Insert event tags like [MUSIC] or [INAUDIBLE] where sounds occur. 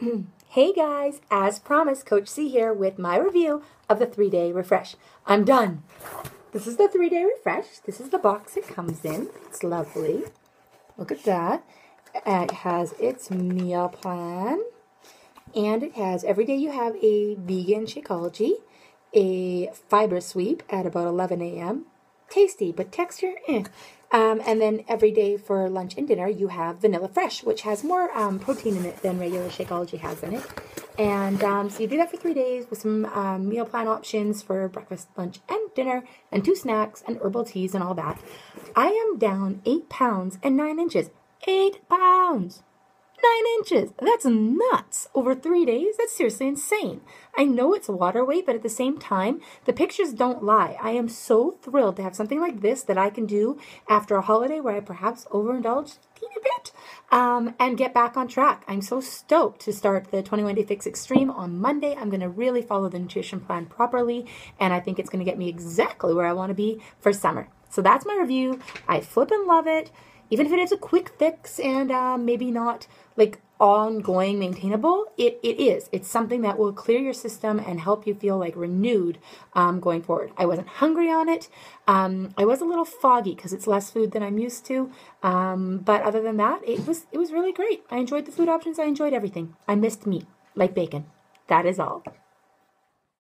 [CLEARS THROAT] hey guys, as promised, Coach C here with my review of the three day refresh. I'm done. This is the three day refresh. This is the box it comes in. It's lovely. Look at that. It has its meal plan. And it has every day you have a vegan Shakeology, a fiber sweep at about 11 a.m. Tasty, but texture, eh. Um, and then every day for lunch and dinner, you have Vanilla Fresh, which has more um, protein in it than regular Shakeology has in it. And um, so you do that for three days with some um, meal plan options for breakfast, lunch, and dinner, and two snacks, and herbal teas, and all that. I am down eight pounds and nine inches. Eight pounds! Nine inches. That's nuts. Over three days? That's seriously insane. I know it's water weight, but at the same time, the pictures don't lie. I am so thrilled to have something like this that I can do after a holiday where I perhaps overindulged a teeny bit um, and get back on track. I'm so stoked to start the 21 Day Fix Extreme on Monday. I'm going to really follow the nutrition plan properly, and I think it's going to get me exactly where I want to be for summer. So that's my review. I flip and love it even if it is a quick fix and um, maybe not like ongoing maintainable it, it is. It's something that will clear your system and help you feel like renewed um, going forward. I wasn't hungry on it. Um, i was a little foggy because it's less food than i'm used to. Um, but other than that it was it was really great. I enjoyed the food options. I enjoyed everything. I missed meat like bacon. That is all